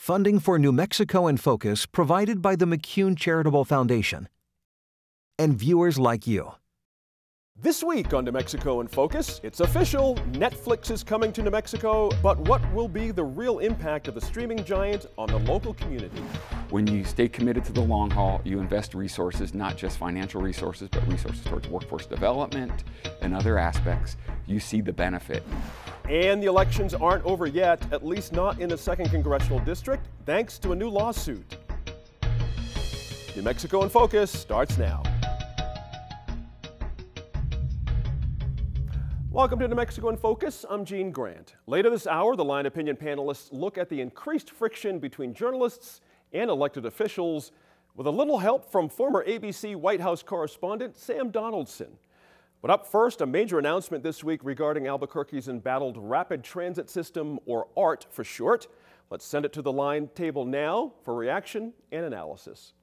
Funding for New Mexico in Focus provided by the McCune Charitable Foundation. And viewers like you. This week on New Mexico in Focus, it's official. Netflix is coming to New Mexico, but what will be the real impact of the streaming giant on the local community? When you stay committed to the long haul, you invest resources, not just financial resources, but resources towards workforce development and other aspects, you see the benefit. And the elections aren't over yet, at least not in the 2nd Congressional District, thanks to a new lawsuit. New Mexico in Focus starts now. Welcome to New Mexico in Focus. I'm Gene Grant. Later this hour, the Line Opinion panelists look at the increased friction between journalists and elected officials with a little help from former ABC White House correspondent Sam Donaldson. But up first, a major announcement this week regarding Albuquerque's embattled Rapid Transit System, or ART for short. Let's send it to the line table now for reaction and analysis.